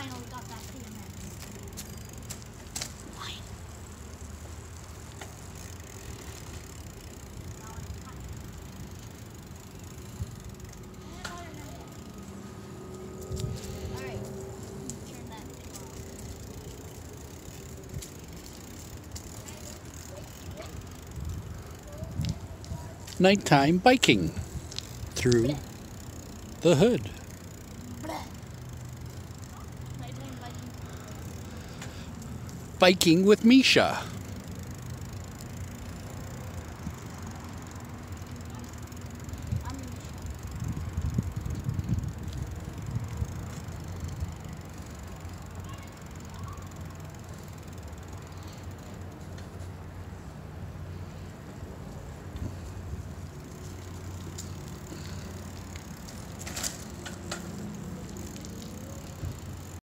finally got that BMX. Fine. Now it's fine. Alright, turn that thing off. Nighttime biking through the hood. Bleh. Nighttime biking. Biking with Misha.